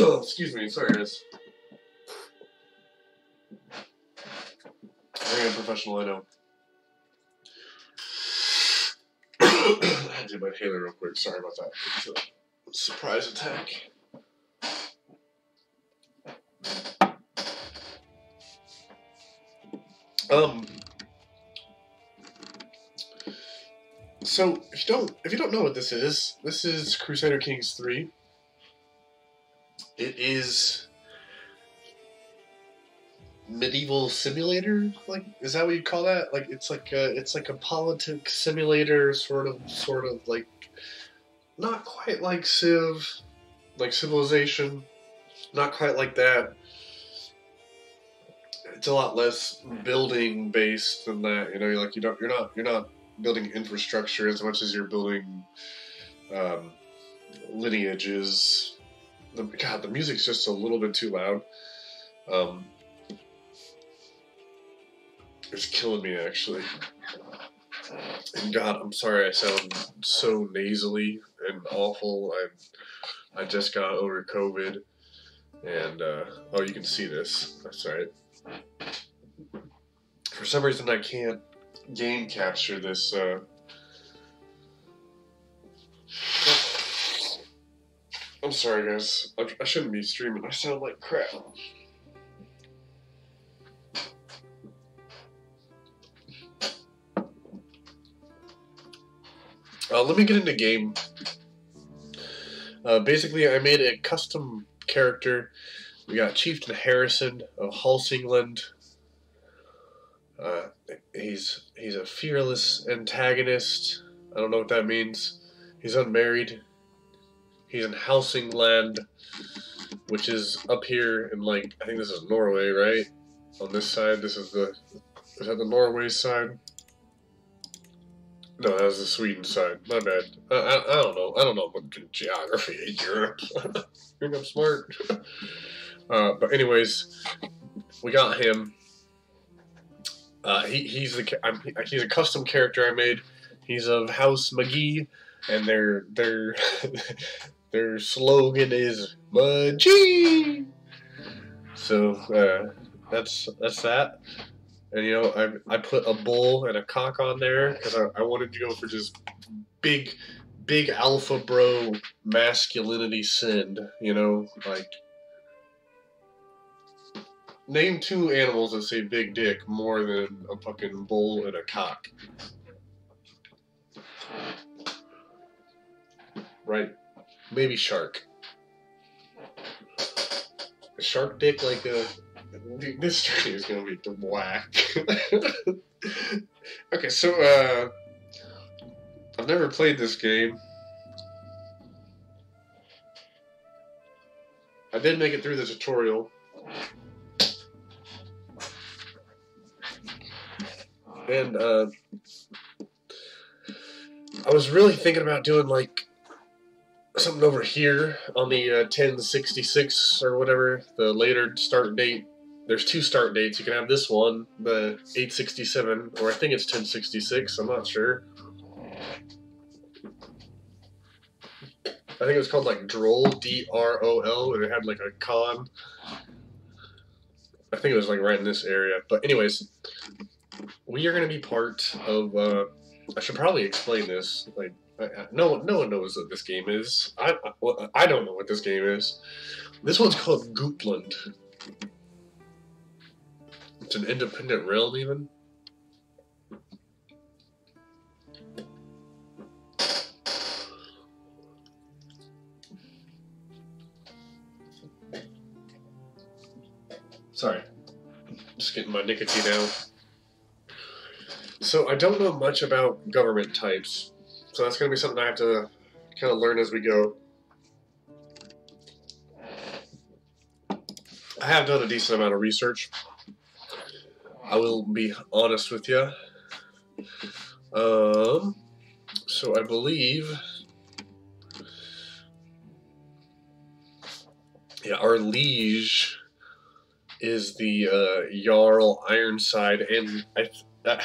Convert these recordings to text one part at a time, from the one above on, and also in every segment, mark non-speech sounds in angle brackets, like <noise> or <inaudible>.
Excuse me, sorry guys. Am professional, I know. <coughs> I had to do my inhaler real quick. Sorry about that. A surprise attack. Um. So if you don't if you don't know what this is, this is Crusader Kings three. It is medieval simulator like is that what you call that? Like it's like a it's like a politics simulator sort of sort of like not quite like civ like civilization not quite like that. It's a lot less building based than that you know you're like you don't you're not you're not building infrastructure as much as you're building um, lineages the god the music's just a little bit too loud um, it's killing me actually. And God, I'm sorry I sound so nasally and awful. I I just got over COVID, and uh, oh, you can see this. That's right. For some reason, I can't game capture this. Uh... I'm sorry, guys. I, I shouldn't be streaming. I sound like crap. Uh, let me get into game. Uh, basically, I made a custom character. We got Chieftain Harrison of Hälsingland. Uh, he's he's a fearless antagonist. I don't know what that means. He's unmarried. He's in Hälsingland, which is up here in like I think this is Norway, right? On this side, this is the is that the Norway side? No, that was the Sweden side. My bad. I, I, I don't know. I don't know about geography in Europe. <laughs> Think I'm smart. <laughs> Uh, but anyways, we got him. Uh, he, he's the I'm, he's a custom character I made. He's of House McGee, and their their <laughs> their slogan is McGee. So uh, that's that's that. And you know, I I put a bull and a cock on there because I, I wanted to go for just big, big alpha bro masculinity sin. You know, like name two animals that say big dick more than a fucking bull and a cock. Right? Maybe shark. A shark dick like a this is gonna be the whack. <laughs> okay, so uh, I've never played this game. I did make it through the tutorial. And uh, I was really thinking about doing like something over here on the uh, 1066 or whatever, the later start date there's two start dates. You can have this one, the 867, or I think it's 1066. I'm not sure. I think it was called like Droll, D R O L, and it had like a con. I think it was like right in this area. But anyways, we are going to be part of. Uh, I should probably explain this. Like, no one, no one knows what this game is. I, I, don't know what this game is. This one's called Gootland. It's an independent realm, even. Sorry, just getting my nicotine out. So I don't know much about government types, so that's going to be something I have to kind of learn as we go. I have done a decent amount of research. I will be honest with you. Um, so I believe, yeah, our liege is the uh, Jarl Ironside, and I, uh,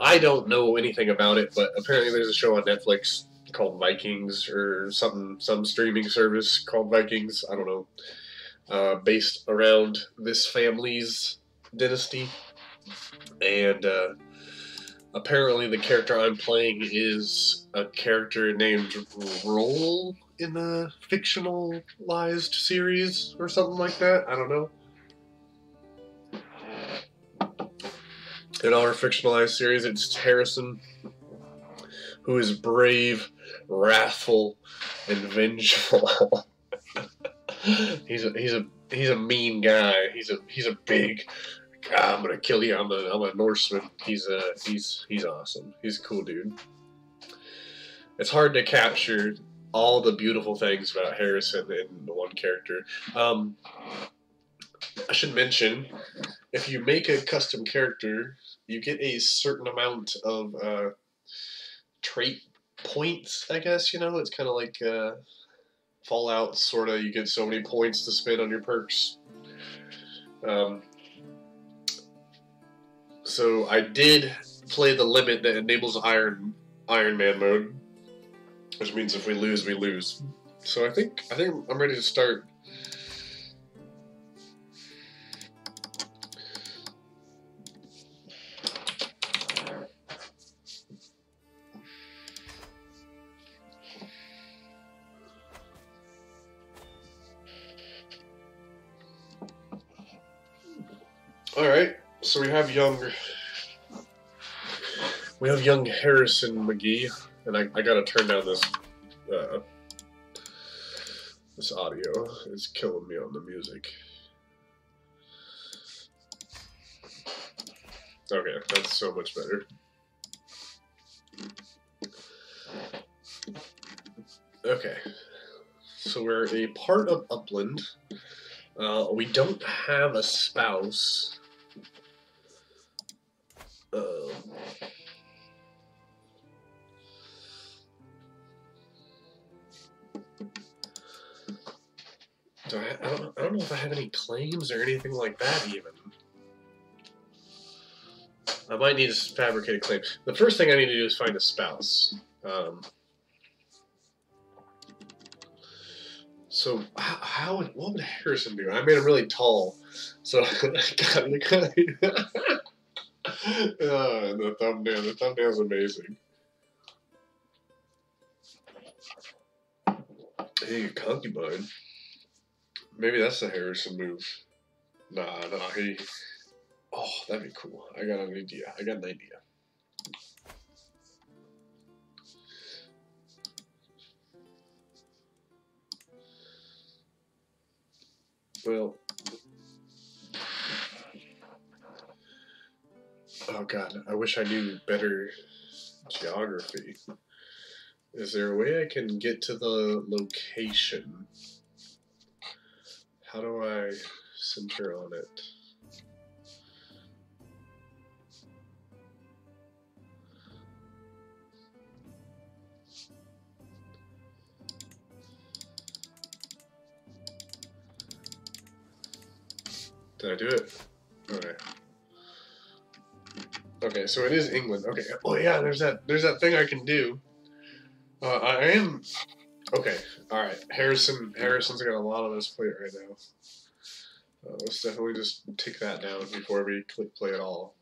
I don't know anything about it, but apparently there's a show on Netflix called Vikings or something, some streaming service called Vikings. I don't know. Uh, based around this family's dynasty, and uh, apparently the character I'm playing is a character named Roll in a fictionalized series or something like that. I don't know. In our fictionalized series, it's Harrison, who is brave, wrathful, and vengeful. <laughs> he's a he's a he's a mean guy. He's a he's a big. I'm gonna kill you. I'm a I'm a Norseman. He's a he's he's awesome. He's a cool dude. It's hard to capture all the beautiful things about Harrison in one character. Um, I should mention, if you make a custom character, you get a certain amount of uh, trait points. I guess you know it's kind of like uh, Fallout, sort of. You get so many points to spend on your perks. Um, so I did play the limit that enables Iron Iron Man mode, which means if we lose, we lose. So I think I think I'm ready to start. Have young, we have young Harrison McGee, and I, I gotta turn down this, uh, this audio. It's killing me on the music. Okay, that's so much better. Okay, so we're a part of Uppland. Uh, we don't have a spouse. Um, do I, I, don't, I don't know if I have any claims or anything like that, even. I might need to fabricate a claim. The first thing I need to do is find a spouse. Um, so how, how would, what would Harrison do? I made him really tall, so <laughs> God, <laughs> oh, the thumbnail. The thumbnail's amazing. Hey, concubine. Maybe that's the Harrison move. Nah, nah, he. Oh, that'd be cool. I got an idea. I got an idea. Well, Oh god, I wish I knew better geography. Is there a way I can get to the location? How do I center on it? Did I do it? Alright. Okay, so it is England. Okay. Oh yeah, there's that. There's that thing I can do. Uh, I am. Okay. All right. Harrison. Harrison's got a lot on his plate right now. Uh, let's definitely just take that down before we click play at all.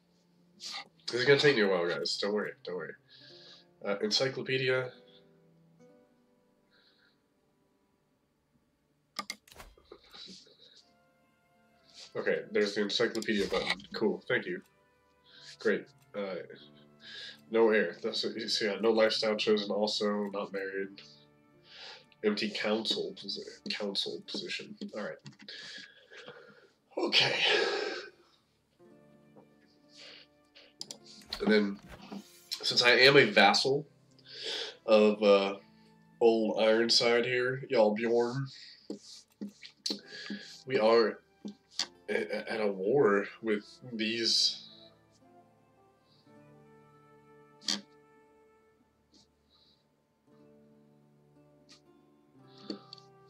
This is gonna take me a while, guys. Don't worry. Don't worry. Uh, encyclopedia. Okay, there's the encyclopedia button. Cool. Thank you. Great. Uh, no heir. That's what you see. No lifestyle chosen. Also not married. Empty council position. Council position. All right. Okay. And then, since I am a vassal of uh, old Ironside here, y'all Bjorn, we are at a war with these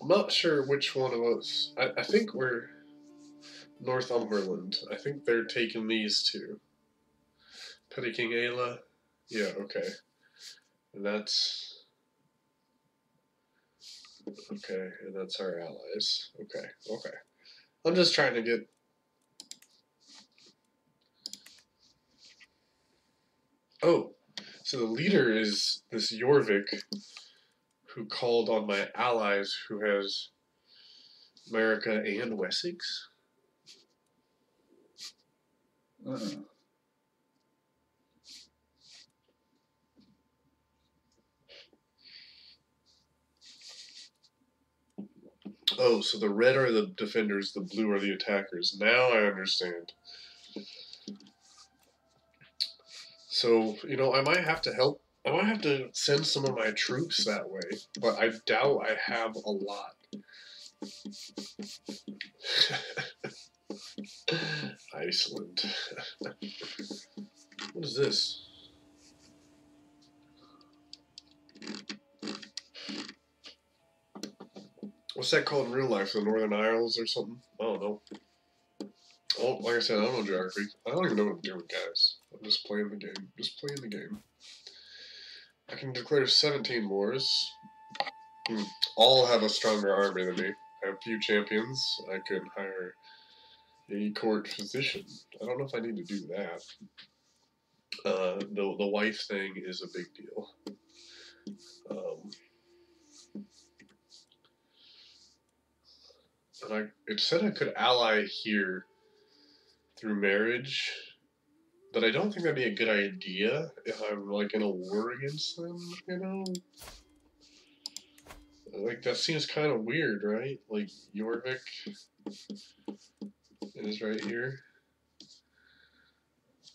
I'm not sure which one of us. I, I think we're Northumberland. I think they're taking these two. Petty King Ayla. Yeah, okay. And that's Okay, and that's our allies. Okay, okay. I'm just trying to get. Oh, so the leader is this Jorvik, who called on my allies, who has Mercia and Wessex. Uh-uh. Oh, so the red are the defenders, the blue are the attackers. Now I understand. So, you know, I might have to help. I might have to send some of my troops that way, but I doubt I have a lot. <laughs> Iceland. <laughs> what is this? What's that called in real life? The Northern Isles or something? I don't know. Oh, like I said, I don't know geography. I don't even know what I'm doing, guys. I'm just playing the game. Just playing the game. I can declare 17 wars. Hmm. All have a stronger army than me. I have few champions. I could hire a court physician. I don't know if I need to do that. Uh, the the wife thing is a big deal. Um, and I it said I could ally here through marriage, but I don't think that'd be a good idea if I'm like in a war against them. You know, like that seems kind of weird, right? Like Jorvik is right here.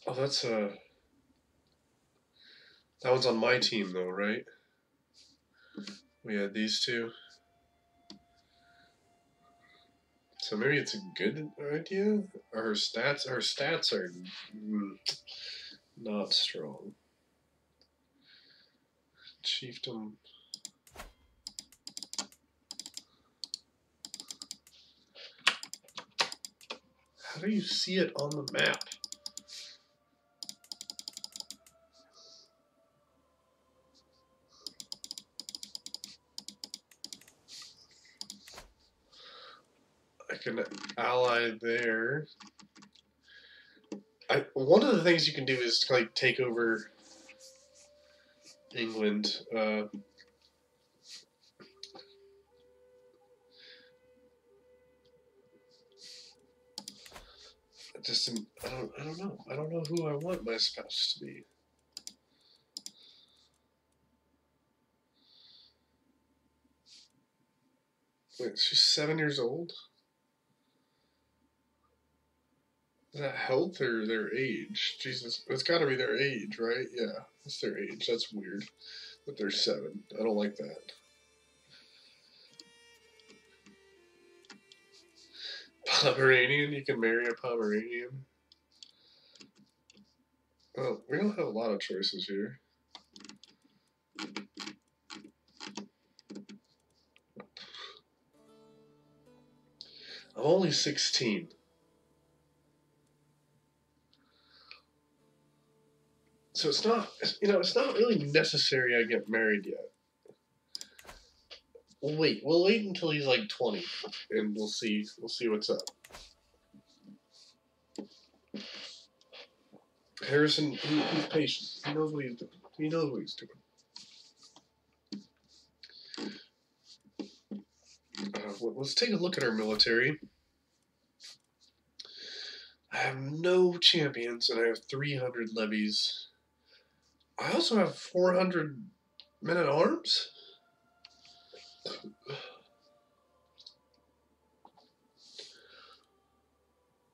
Oh, that's a. That one's on my team though, right? We had these two. So maybe it's a good idea. Her stats, her stats are mm, not strong. Chiefdom. How do you see it on the map? I can ally there. I one of the things you can do is like take over England. Uh, just I don't I don't know I don't know who I want my spouse to be. Wait, she's seven years old. Is that health or their age? Jesus, it's got to be their age, right? Yeah, it's their age. That's weird But they're seven. I don't like that. Pomeranian? You can marry a Pomeranian? Well, we don't have a lot of choices here. I'm only 16. So it's not, you know, it's not really necessary I get married yet. We'll wait. We'll wait until he's like 20, and we'll see. We'll see what's up. Harrison, he, he's patient. He knows what he's doing. He knows what he's doing. Uh, let's take a look at our military. I have no champions, and I have 300 levies. I also have 400 men at arms.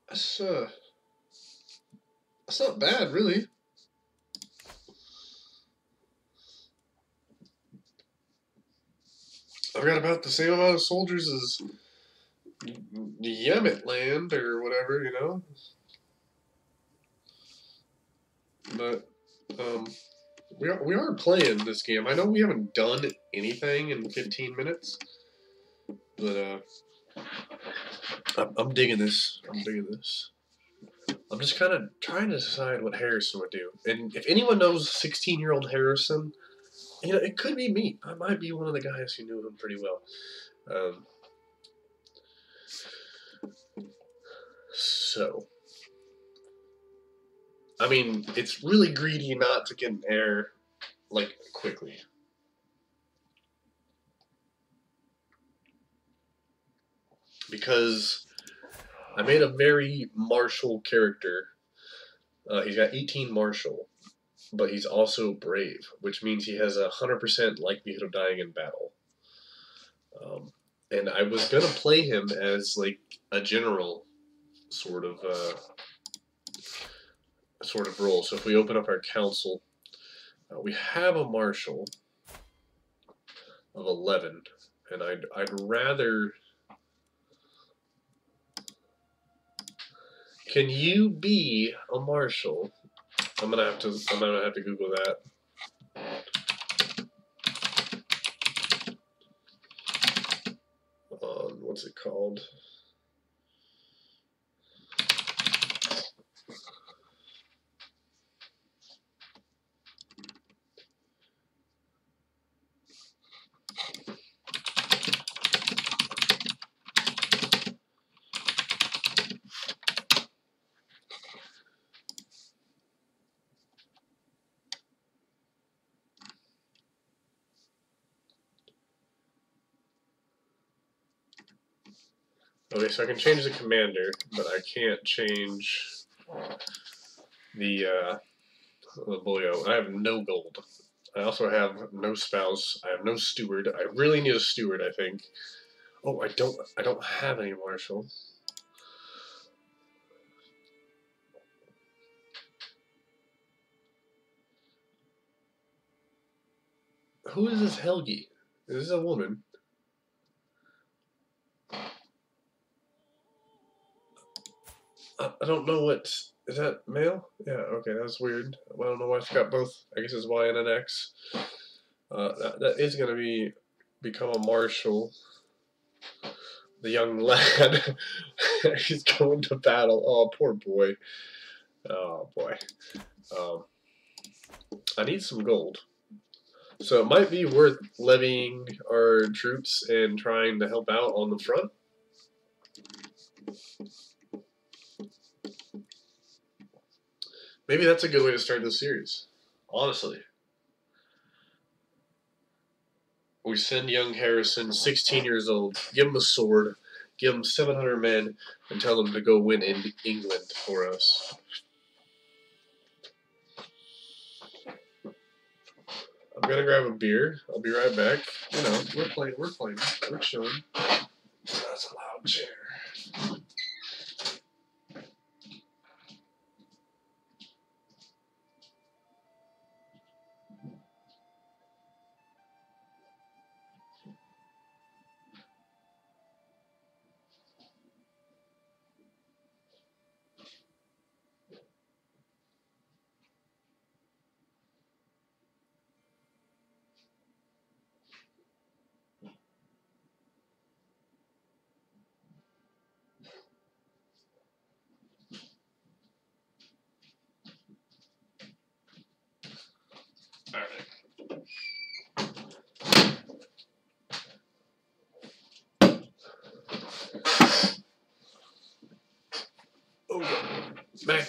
That's uh, that's not bad, really. I've got about the same amount of soldiers as Jämtland or whatever, you know. But um, we are, we are playing this game. I know we haven't done anything in 15 minutes, but uh, I'm, I'm digging this. I'm digging this. I'm just kind of trying to decide what Harrison would do. And if anyone knows 16 year old Harrison, you know, it could be me. I might be one of the guys who knew him pretty well. Um, so, I mean, it's really greedy not to get an heir like quickly. Because I made a very martial character. Uh, he's got 18 martial, but he's also brave, which means he has a 100% likelihood of dying in battle. Um, and I was gonna play him as like a general sort of uh, sort of role. So if we open up our council, uh, we have a marshal of 11, and I'd, I'd rather. Can you be a marshal? I'm gonna have to. I'm gonna have to Google that. Um, what's it called? So I can change the commander, but I can't change the uh, the. I have no gold. I also have no spouse. I have no steward. I really need a steward. I think. Oh, I don't. I don't have any marshal. Who is this Helgi? Is this a woman? I, don't know what is that male? Yeah, okay, that's weird. I don't know why it's got both. I guess it's Y and an X. Uh, that, that is gonna be become a marshal. The young lad, <laughs> he's going to battle. Oh, poor boy. Oh boy. Um, I need some gold. So it might be worth levying our troops and trying to help out on the front. Maybe that's a good way to start this series. Honestly. We send young Harrison, 16 years old, give him a sword, give him 700 men, and tell him to go win in England for us. I'm gonna grab a beer. I'll be right back. You know, we're playing, we're playing, we're chilling. That's a loud chair.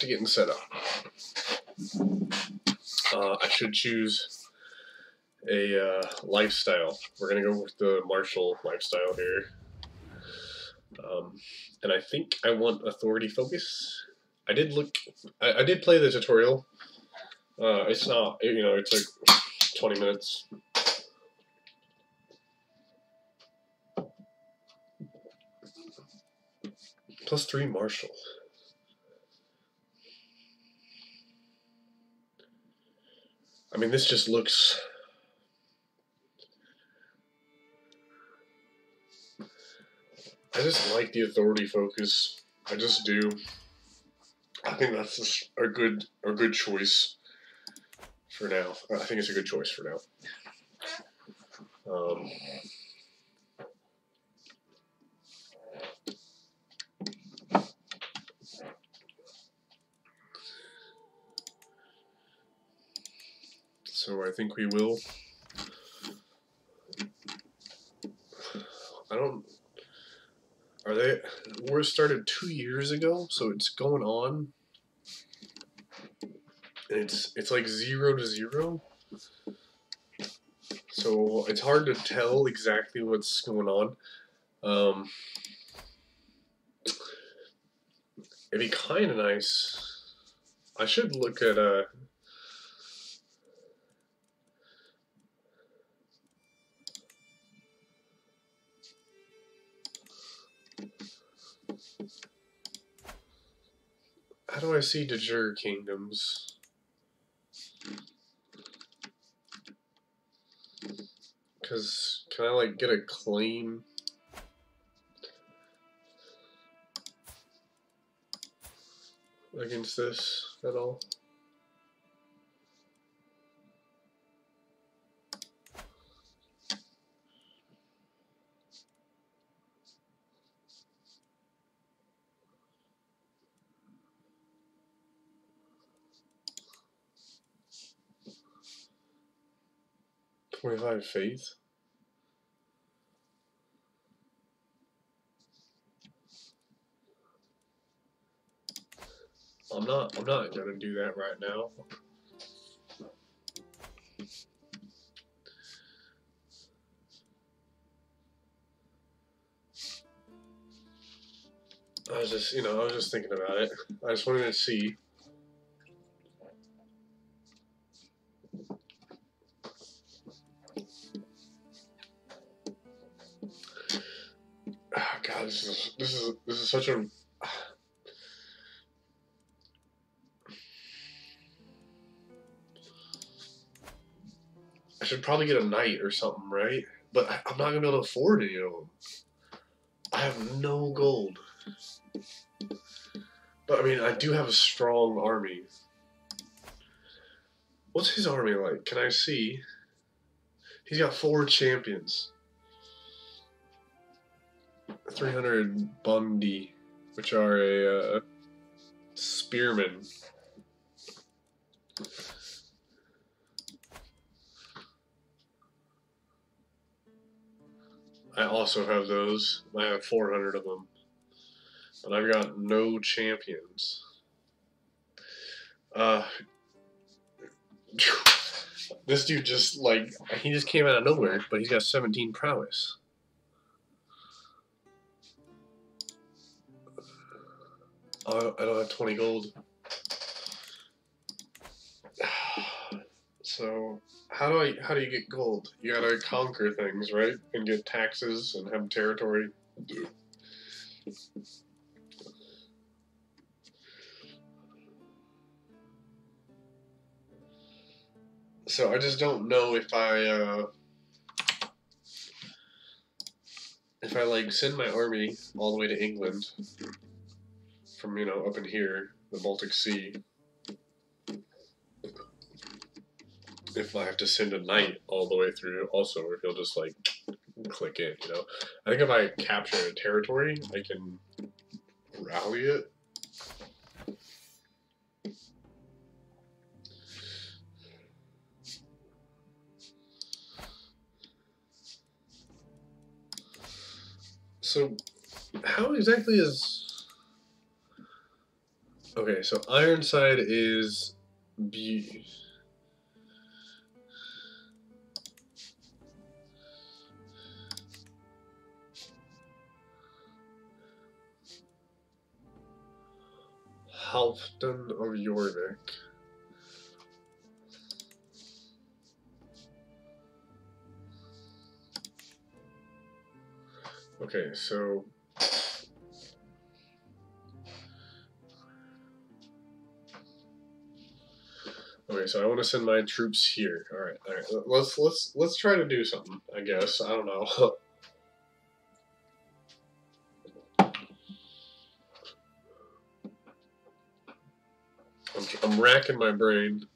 To getting set up. Uh, I should choose a uh, lifestyle. We're gonna go with the martial lifestyle here. Um, and I think I want authority focus. I did look. I, I did play the tutorial. Uh, it's not. You know, it's like twenty minutes. Plus three martial. I mean, this just looks. I just like the authority focus. I just do. I think that's a good a good choice for now. I think it's a good choice for now. Um, so I think we will. I don't. Are they? War started two years ago, so it's going on. And it's it's like zero to zero. So it's hard to tell exactly what's going on. Um, it'd be kind of nice. I should look at uh, How do I see de jure kingdoms? Because can I like get a claim? Against this at all? Twenty-five faith. I'm not. I'm not gonna do that right now. I was just, you know, I was just thinking about it. I just wanted to see. Such a I should probably get a knight or something, right? But I, I'm not gonna be able to afford any of them. I have no gold. But I mean, I do have a strong army. What's his army like? Can I see? He's got four champions. 300 Bondi, which are a uh, spearman. I also have those. I have 400 of them. But I've got no champions. Uh, <laughs> this dude just, like, he just came out of nowhere, but he's got 17 prowess. I don't have 20 gold. So, how do I how do you get gold? You gotta conquer things, right? And get taxes and have territory. So I just don't know if I uh, if I like send my army all the way to England from you know up in here, the Baltic Sea. if I have to send a knight all the way through, also, or he'll just like click it, you know. I think if I capture a territory, I can rally it. So, how exactly is. Okay, so Ironside is. Be- Halfdan of Jorvik. Okay, so Okay, so I want to send my troops here. All right, all right. Let's let's let's try to do something. I guess I don't know. <laughs> I'm, I'm racking my brain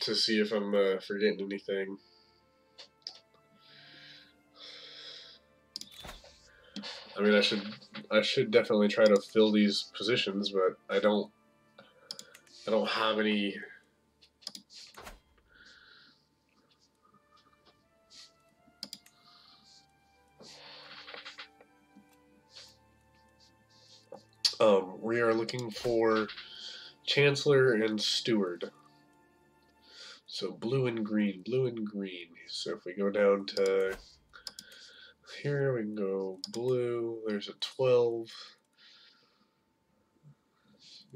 to see if I'm uh, forgetting anything. I mean, I should I should definitely try to fill these positions, but I don't I don't have any. Um, we are looking for Chancellor and Steward. So blue and green, blue and green. So if we go down to here, we can go blue. There's a 12.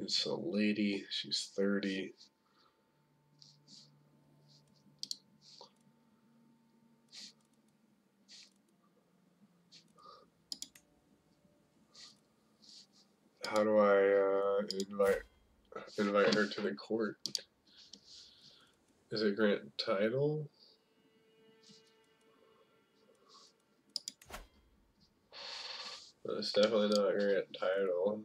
It's a lady. She's 30. How do I uh, invite invite her to the court? Is it grant title? It's definitely not grant title.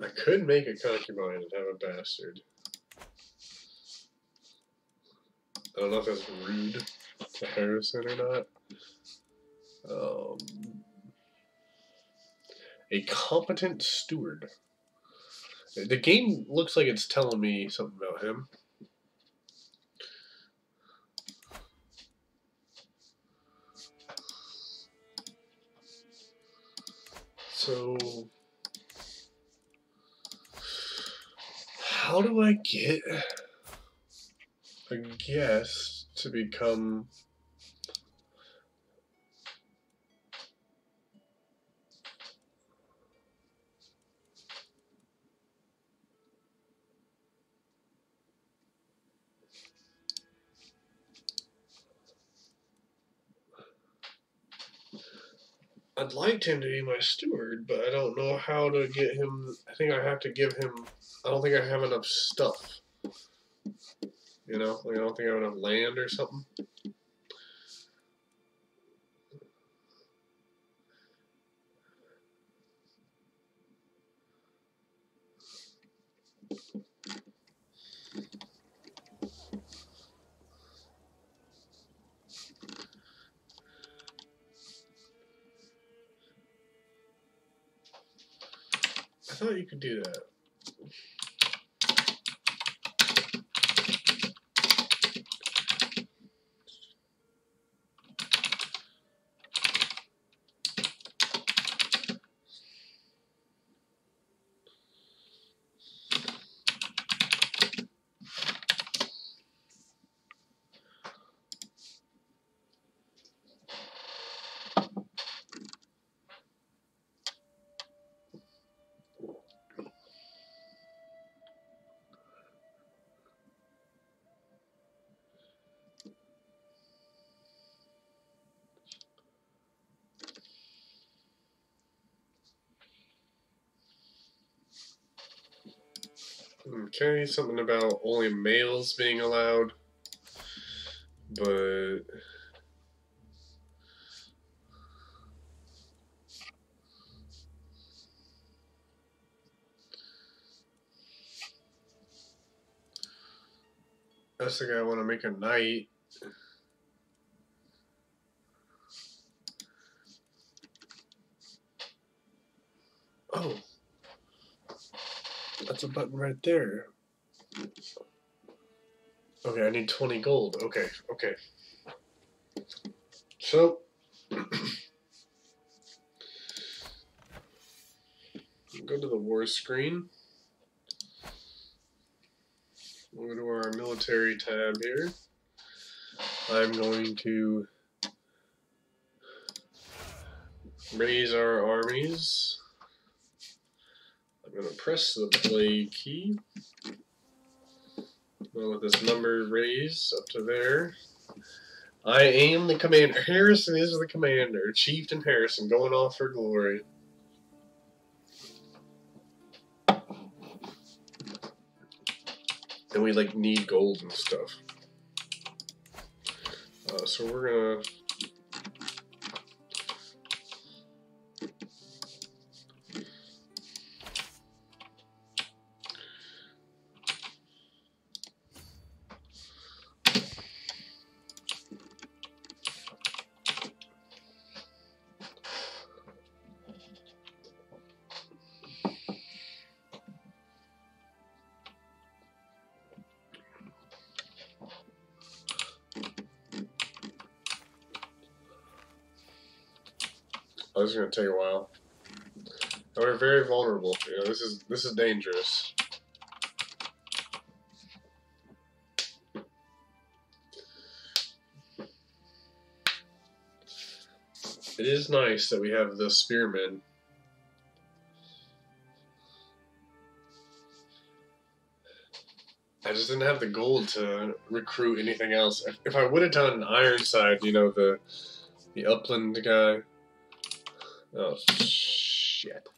I could make a concubine and have a bastard. I don't know if that's rude Harrison or not. Um, a competent steward. The game looks like it's telling me something about him. So, how do I get a guest to become I'd like him to be my steward, but I don't know how to get him. I think I have to give him. I don't think I have enough stuff. You know, like I don't think I have enough land or something. I thought you could do that. Something about only males being allowed, but that's the guy I want to make a knight. Oh. That's a button right there. Okay, I need 20 gold. Okay, okay. So, <clears throat> go to the war screen. We'll go to our military tab here. I'm going to raise our armies. I'm going to press the play key. We'll let this number raise up to there. I am the commander. <laughs> Harrison is the commander. Chieftain Harrison going off for glory. And we like need gold and stuff. Uh, so we're gonna Is gonna take a while. And we're very vulnerable. You know, this is this is dangerous. It is nice that we have the spearmen. I just didn't have the gold to recruit anything else. If, if I would have done Ironside, you know, the the Uppland guy. Oh shit.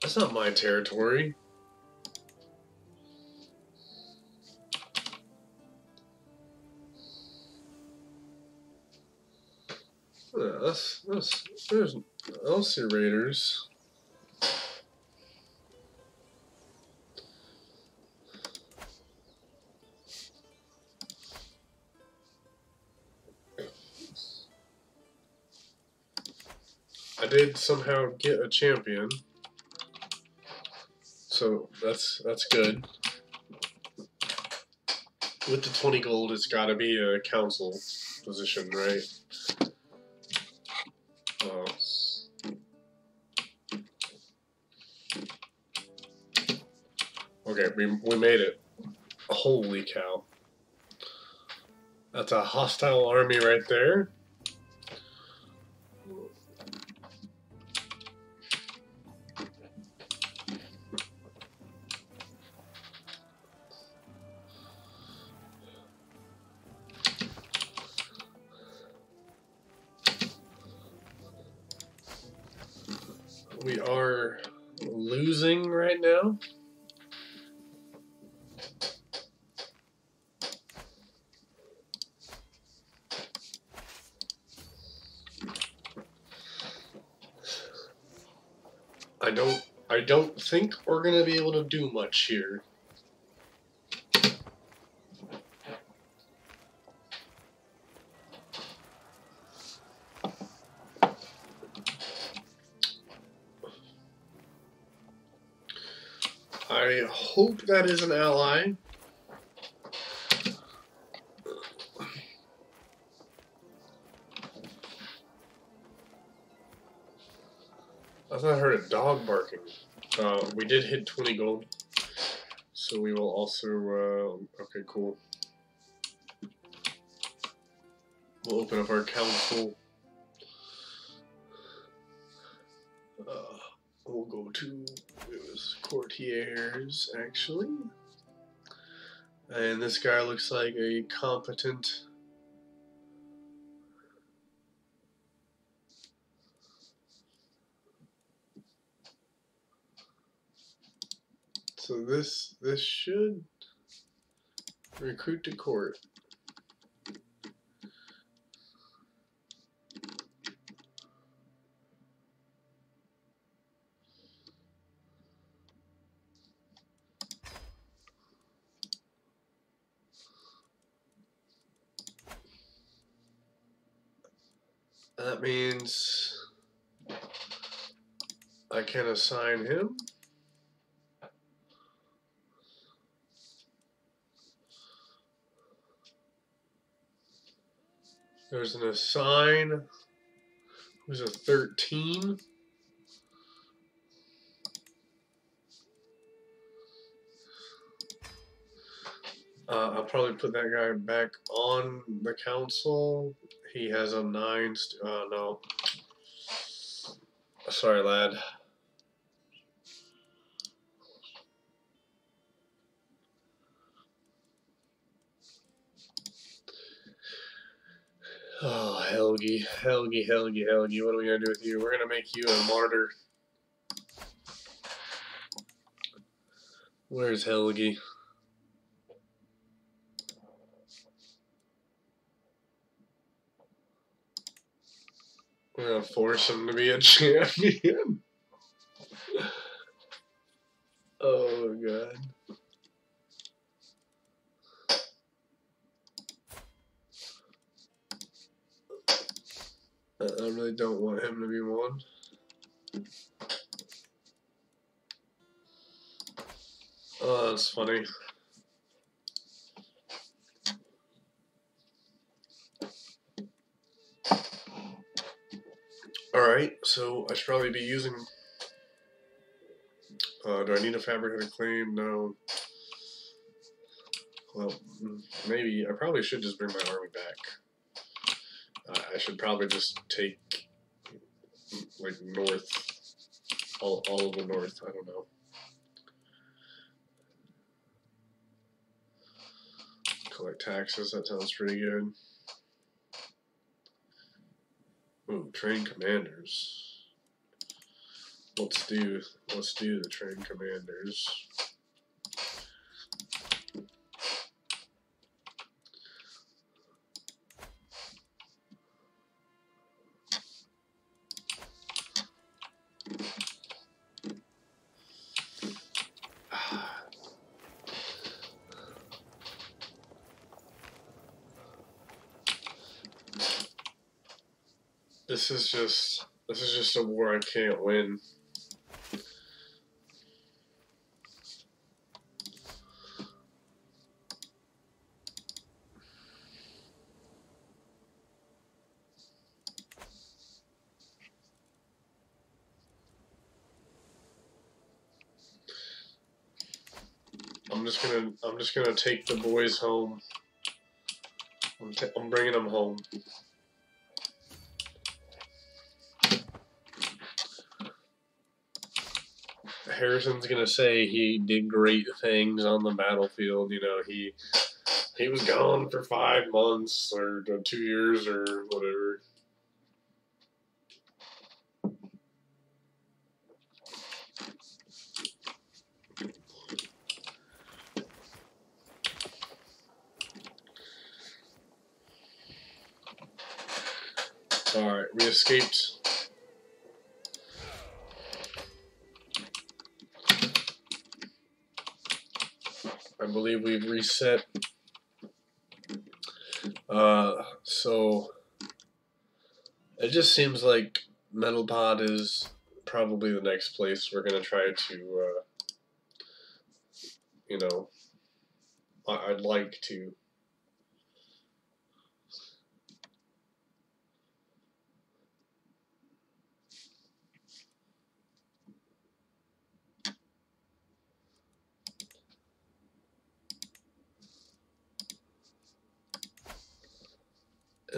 That's not my territory. Yeah, that's, that's, there's, I'll see raiders. I did somehow get a champion. So that's that's good. With the 20 gold, it's got to be a council position, right? Oh. Okay, we, we made it. Holy cow. That's a hostile army right there. Think we're gonna be able to do much here. I hope that is an ally. I thought I heard a dog barking. Uh, we did hit 20 gold. So we will also, uh, okay, cool. We'll open up our council. Uh, we'll go to, it was courtiers, actually. And this guy looks like a competent So this this should recruit to court. That means I can assign him. There's an assign who's a 13. Uh, I'll probably put that guy back on the council. He has a 9. St- uh, no. Sorry, lad. Oh, Helgi, Helgi, Helgi, Helgi. What are we gonna do with you? We're gonna make you a martyr. Where's Helgi? We're gonna force him to be a <laughs> champion. oh god. I, really don't want him to be one. Oh, that's funny. Alright, so I should probably be using... Uh, do I need a fabricator claim? No. Well, mm, maybe. I probably should just bring my army back. I should probably just take, like, north, all, all of the north, I don't know. Collect taxes, that sounds pretty good. Ooh, train commanders. Let's do let's do the train commanders. Just this is just a war I can't win. I'm just gonna I'm just gonna take the boys home. I'm, I'm bringing them home. Harrison's gonna say he did great things on the battlefield. You know, he he was gone for five months or two years or whatever. All right, we escaped I believe we've reset. Uh, so it just seems like Medelpad is probably the next place we're gonna try to, uh, you know, I'd like to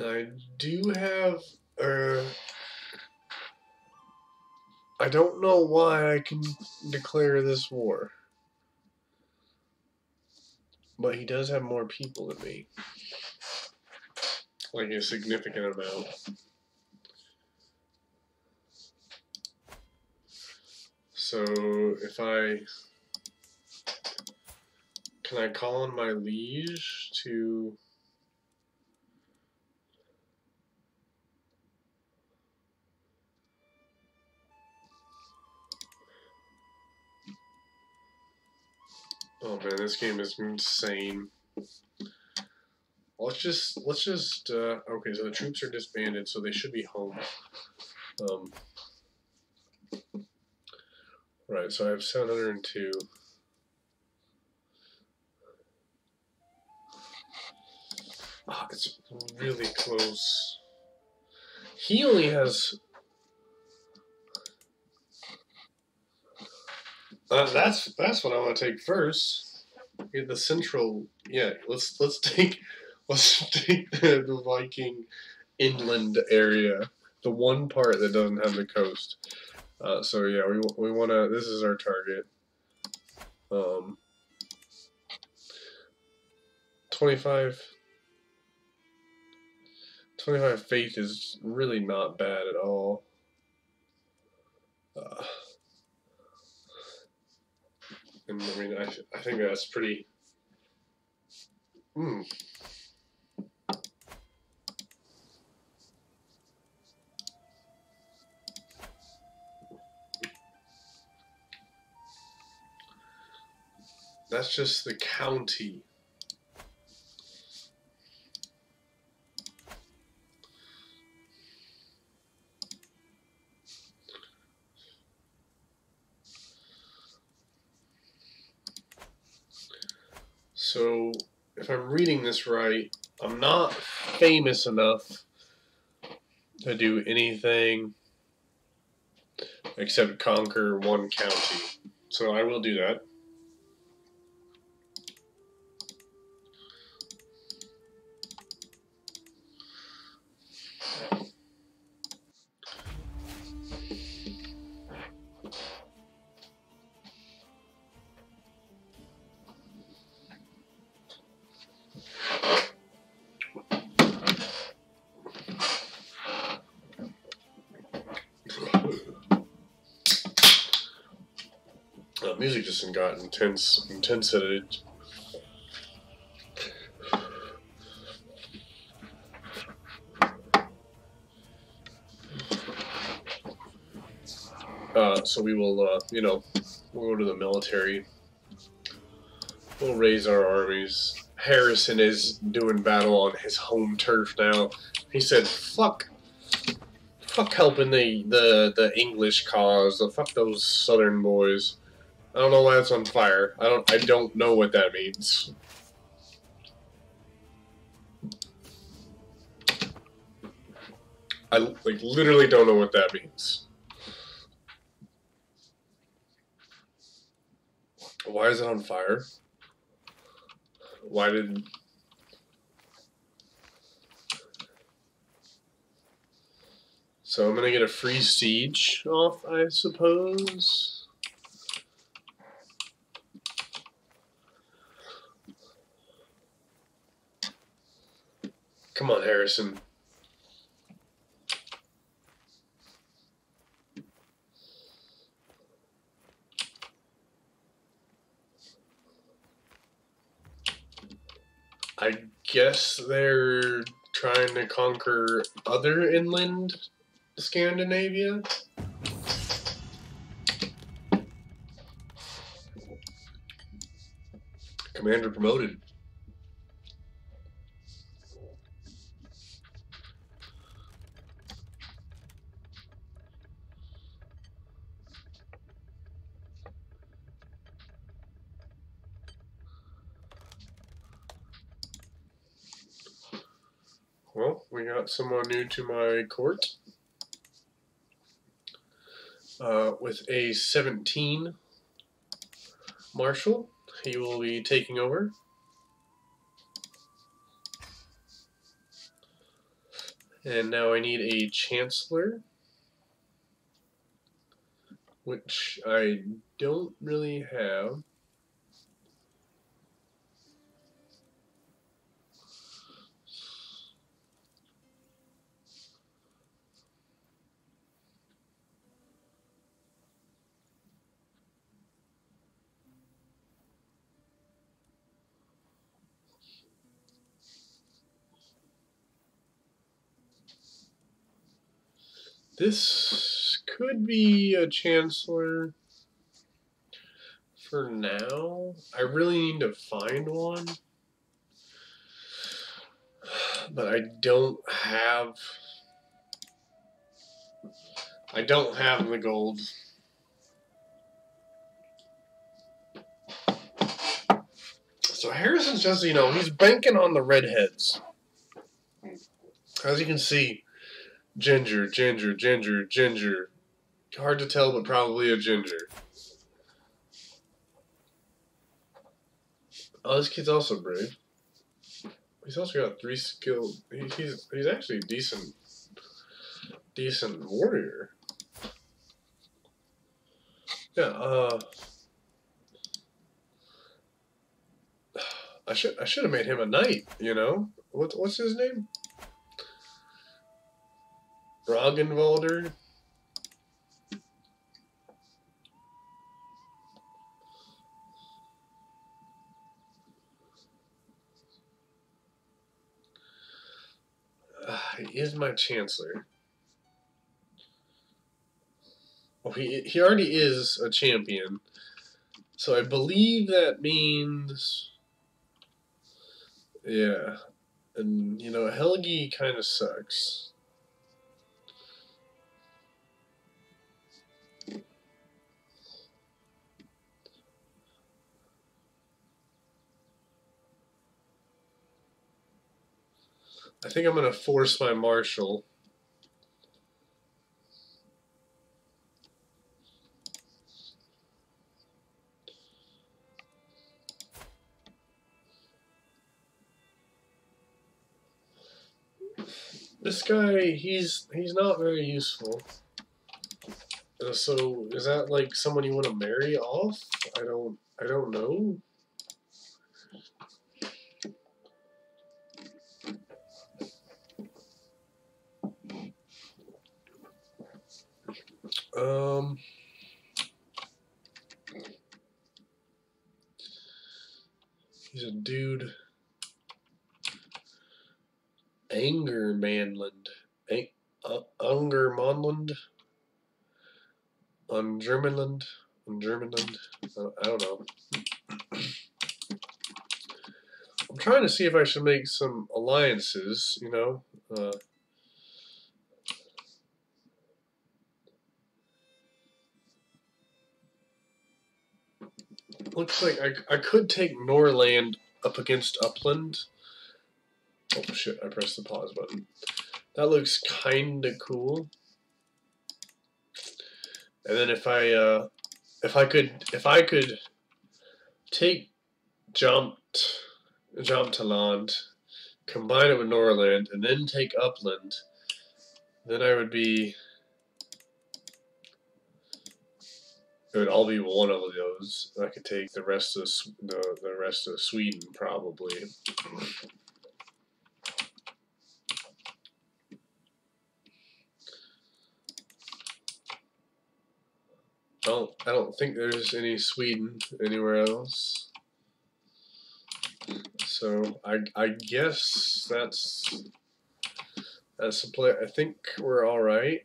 I do have, uh, I don't know why I can declare this war. But he does have more people than me. Like a significant amount. So if I can I call on my liege to Oh man, this game is insane. Let's just let's just uh, okay. So the troops are disbanded, so they should be home. Um, right. So I have seven hundred and two. Oh, it's really close. He only has Uh, that's that's what I want to take first. The central. Yeah, let's let's take <laughs> let's take the, the Viking inland area, the one part that doesn't have the coast. Uh, so yeah, we we want to. This is our target. Um, twenty five. 25 faith is really not bad at all. Uh, and I mean, I, I think that's pretty. Hmm. That's just the county. So if I'm reading this right, I'm not famous enough to do anything except conquer one county. So I will do that. Got intense, intensity. Uh, so we will, uh, you know, we'll go to the military. We'll raise our armies. Harrison is doing battle on his home turf now. He said, "Fuck, fuck helping the the the English cause. Fuck those Southern boys." I don't know why it's on fire. I don't. I don't know what that means. I like literally don't know what that means. Why is it on fire? Why did? So I'm gonna get a free siege off, I suppose. Come on, Harrison. I guess they're trying to conquer other inland Scandinavia. Commander promoted. Well, we got someone new to my court. Uh, with a 17 Marshal, he will be taking over. And now I need a Chancellor, which I don't really have. This could be a Chancellor for now. I really need to find one. But I don't have... I don't have the gold. So Harrison's just, you know, he's banking on the redheads. As you can see, Ginger, ginger, ginger, ginger. Hard to tell, but probably a ginger. Oh, this kid's also brave. He's also got three skill. He, he's he's actually a decent, decent warrior. Yeah. Uh. I should I should have made him a knight. You know what? What's his name? Roggenwalder. Uh, he is my chancellor. Oh, he, he already is a champion. So I believe that means... Yeah. And, you know, Helgi kind of sucks. I think I'm going to force my marshal. This guy, he's he's not very useful. Uh, so is that like someone you want to marry off? I don't I don't know. Um He's a dude. Anger Manland. Ang- uh, Unger Monland. On Germanland. On Germanland. I don't know. I'm trying to see if I should make some alliances, you know. Uh, looks like I, I could take Norland up against Uppland. Oh shit, I pressed the pause button. That looks kinda cool. And then if I uh if I could if I could take jumped Jämtland, combine it with Norland, and then take Uppland, then I would be it would all be one of those. I could take the rest of the the rest of Sweden probably. Don't, I don't think there's any Sweden anywhere else. So I I guess that's that's the play. I think we're all right.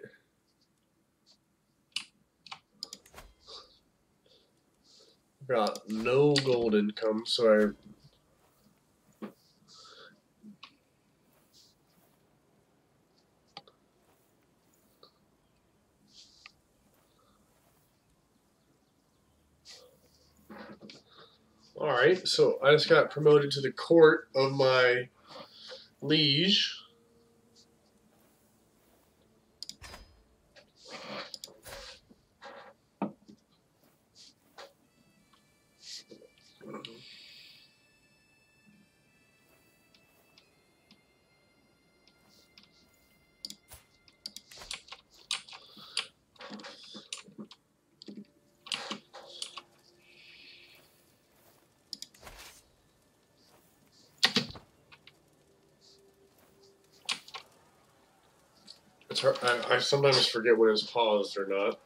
Got no gold income, so I Alright, so I just got promoted to the court of my liege. It's I, I sometimes forget when it's paused or not.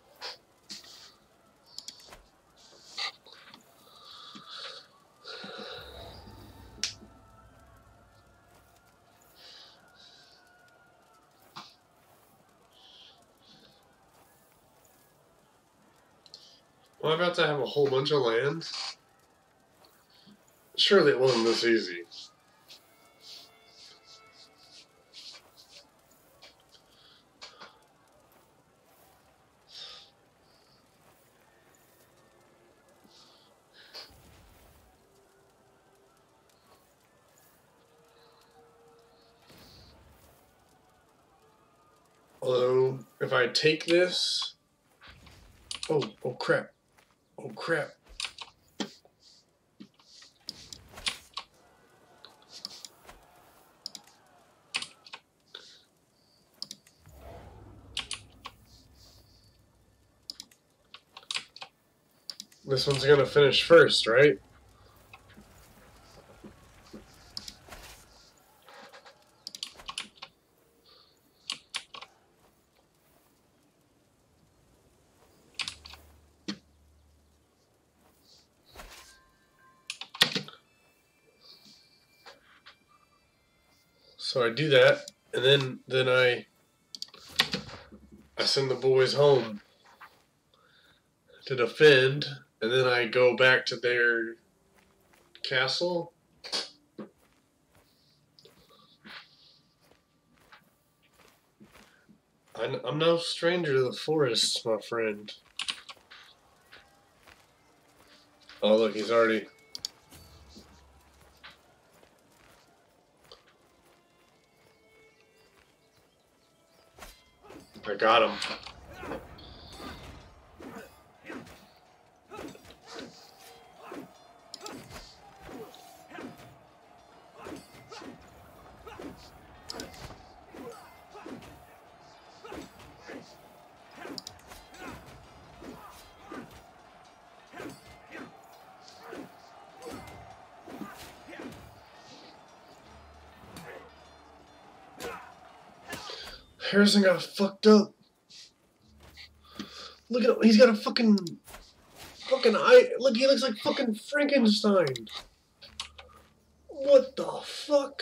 Am I about to have a whole bunch of land? Surely it wasn't this easy. Take this, oh, oh crap, oh crap. This one's gonna finish first, right? So I do that, and then then I I send the boys home to defend, and then I go back to their castle. I'm I'm no stranger to the forests, my friend. Oh, look, he's already. I got him. Harrison got fucked up. Look at. He's got a fucking fucking eye. Look, he looks like fucking Frankenstein. What the fuck?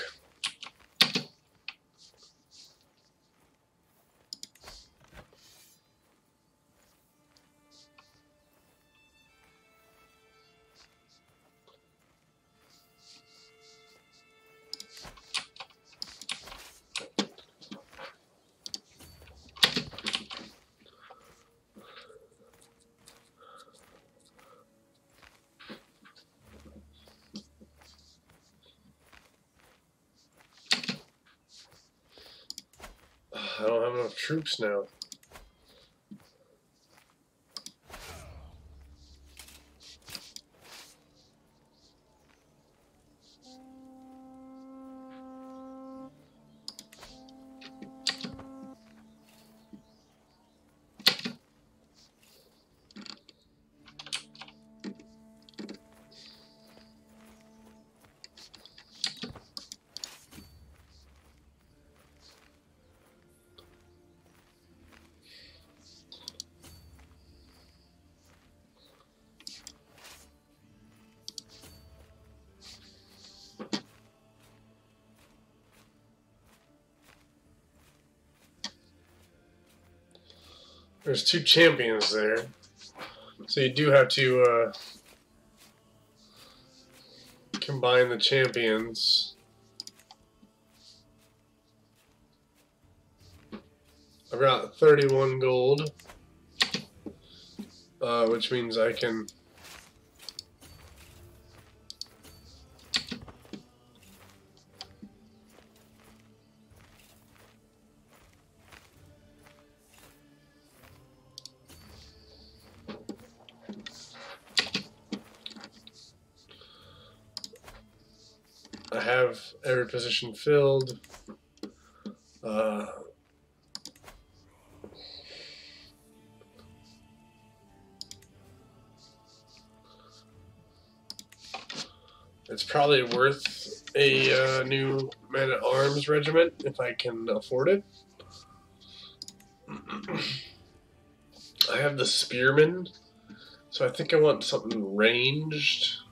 Troops now. There's two champions there. So you do have to uh, combine the champions. I've got 31 gold, uh, which means I can position filled. Uh, it's probably worth a uh, new man at arms regiment if I can afford it. <clears throat> I have the spearmen, so I think I want something ranged.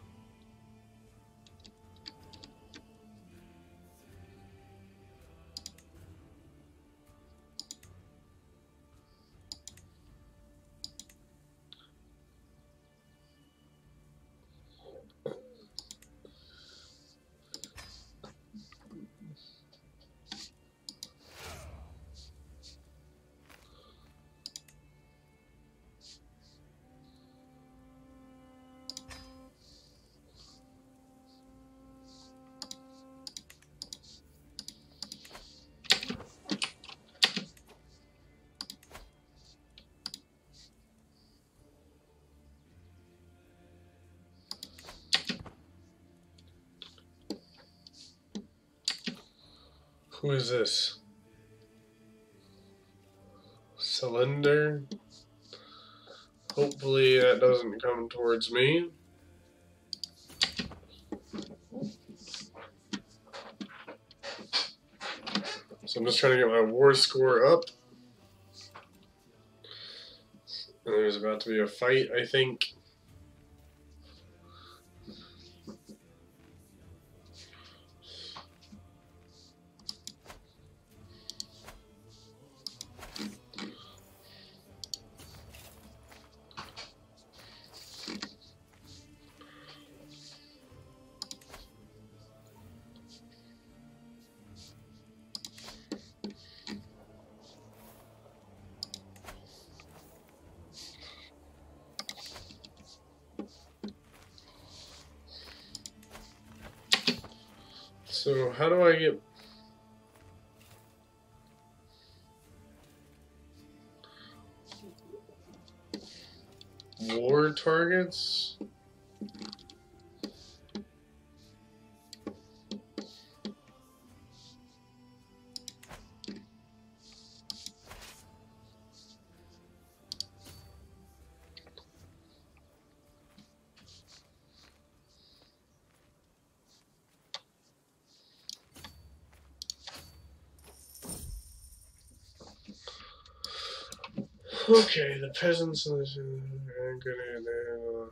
Who is this? Cylinder. Hopefully that doesn't come towards me. So I'm just trying to get my war score up. And there's about to be a fight, I think. Okay, the peasants and the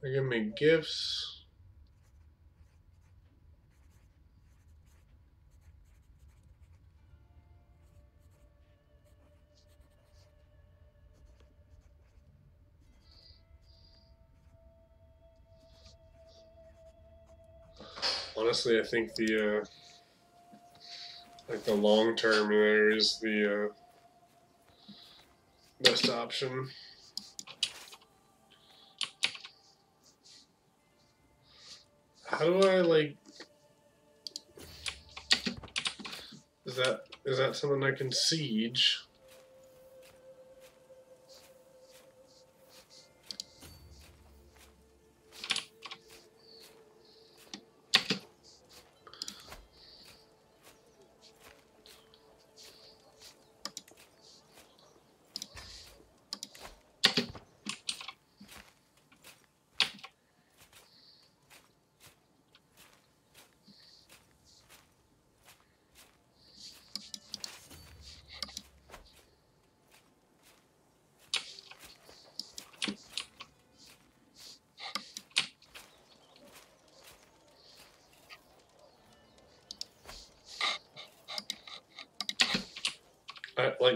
They give me gifts. Honestly, I think the uh, like the long term there is the uh, best option. How do I like? Is that is that something I can siege?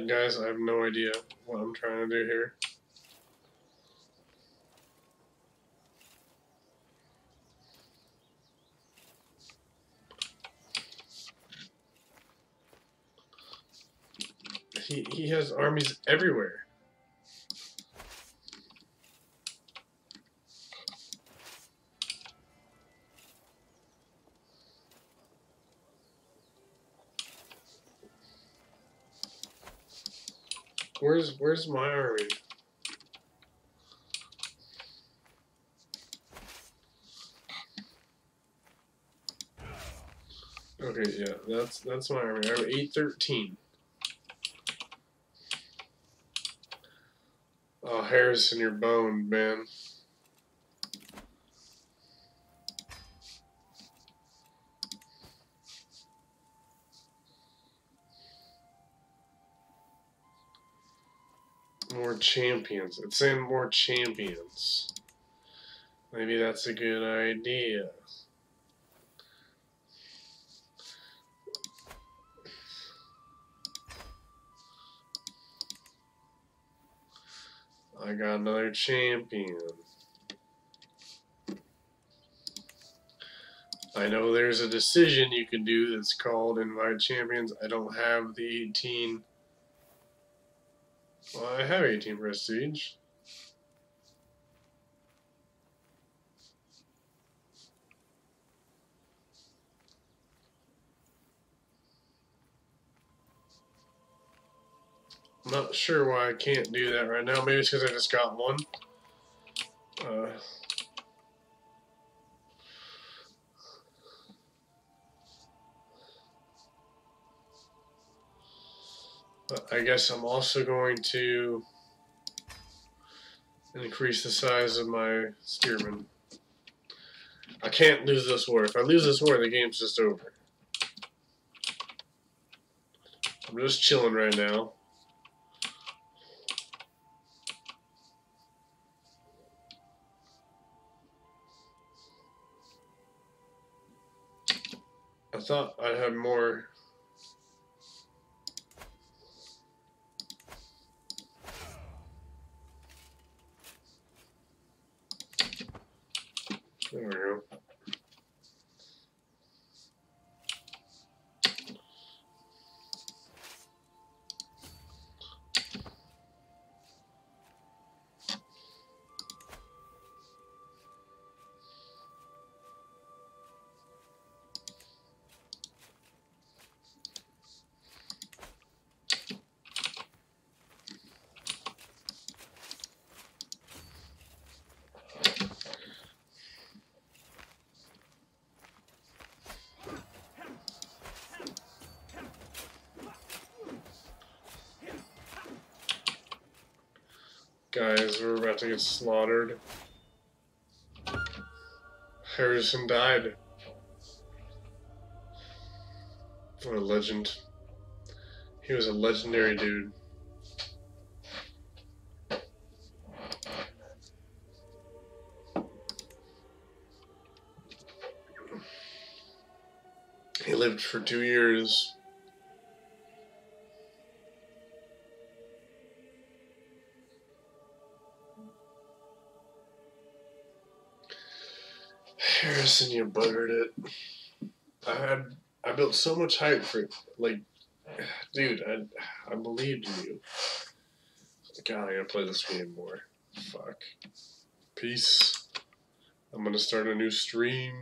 Guys, I have no idea what I'm trying to do here. He, he has armies everywhere. Where's where's my army? Okay, yeah, that's that's my army. I have eight thirteen. Oh, Harrison, you're boned, man. Champions. It's saying more champions. Maybe that's a good idea. I got another champion. I know there's a decision you can do that's called invite champions. I don't have the 18 well, I have 18 prestige. I'm not sure why I can't do that right now. Maybe it's because I just got one. Uh, I guess I'm also going to increase the size of my spearmen. I can't lose this war. If I lose this war, the game's just over. I'm just chilling right now. I thought I had more Guys, we're about to get slaughtered. Harrison died. What a legend. He was a legendary dude. He lived for two years. Harrison, you buttered it. I had I built so much hype for like, dude. I I believed in you. God, I gotta play this game more. Fuck. Peace. I'm gonna start a new stream.